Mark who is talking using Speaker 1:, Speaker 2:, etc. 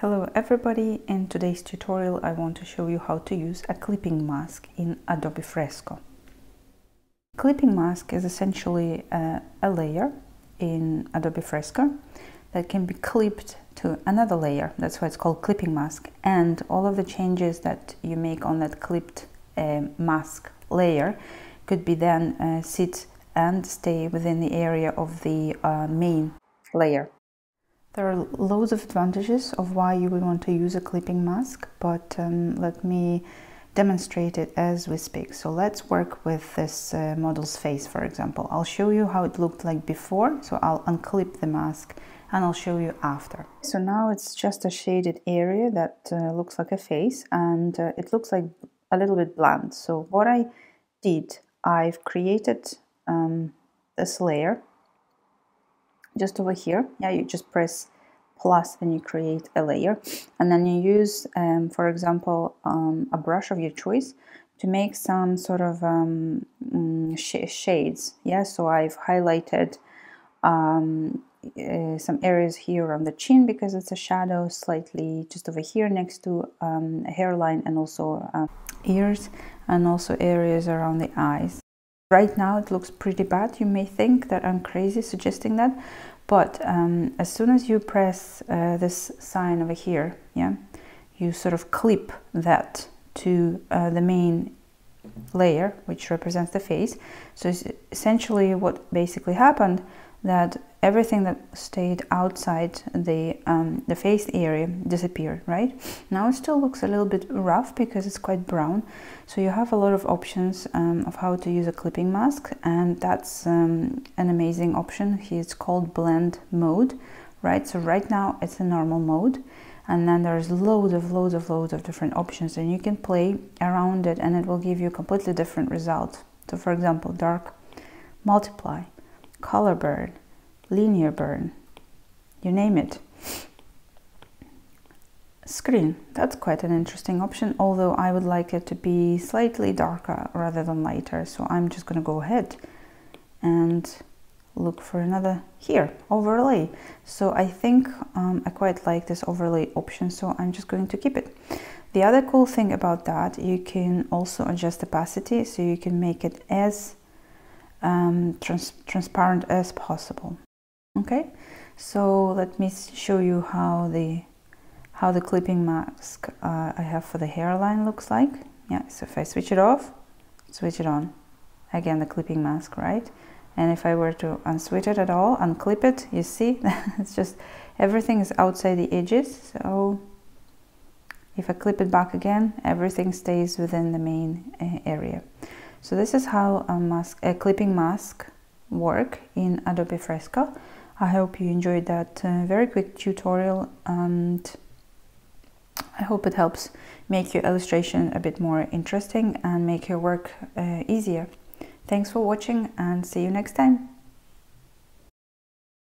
Speaker 1: Hello everybody, in today's tutorial I want to show you how to use a clipping mask in Adobe Fresco. Clipping mask is essentially a, a layer in Adobe Fresco that can be clipped to another layer, that's why it's called clipping mask, and all of the changes that you make on that clipped uh, mask layer could be then uh, sit and stay within the area of the uh, main layer. There are loads of advantages of why you would want to use a clipping mask, but um, let me demonstrate it as we speak. So let's work with this uh, model's face, for example. I'll show you how it looked like before, so I'll unclip the mask and I'll show you after. So now it's just a shaded area that uh, looks like a face and uh, it looks like a little bit bland. So what I did, I've created um, this layer just over here. Yeah you just press plus and you create a layer. And then you use um, for example um, a brush of your choice to make some sort of um, mm, sh shades. Yeah so I've highlighted um, uh, some areas here around the chin because it's a shadow slightly just over here next to um, hairline and also uh, ears and also areas around the eyes Right now it looks pretty bad. You may think that I'm crazy suggesting that, but um, as soon as you press uh, this sign over here, yeah, you sort of clip that to uh, the main layer, which represents the face. So essentially what basically happened that everything that stayed outside the, um, the face area disappeared, right? Now it still looks a little bit rough because it's quite brown. So you have a lot of options um, of how to use a clipping mask and that's um, an amazing option. It's called blend mode, right? So right now it's a normal mode and then there's loads of loads of loads of different options and you can play around it and it will give you completely different result. So for example, dark multiply, color burn, linear burn, you name it. Screen, that's quite an interesting option, although I would like it to be slightly darker rather than lighter. So I'm just gonna go ahead and look for another here, overlay. So I think um, I quite like this overlay option, so I'm just going to keep it. The other cool thing about that, you can also adjust opacity, so you can make it as um, trans transparent as possible. Okay? So let me show you how the how the clipping mask uh, I have for the hairline looks like. Yeah so if I switch it off switch it on. Again the clipping mask right? And if I were to unswitch it at all unclip it you see it's just everything is outside the edges. So if I clip it back again everything stays within the main uh, area so this is how a mask a clipping mask work in Adobe Fresco I hope you enjoyed that uh, very quick tutorial and I hope it helps make your illustration a bit more interesting and make your work uh, easier. Thanks for watching and see you next time.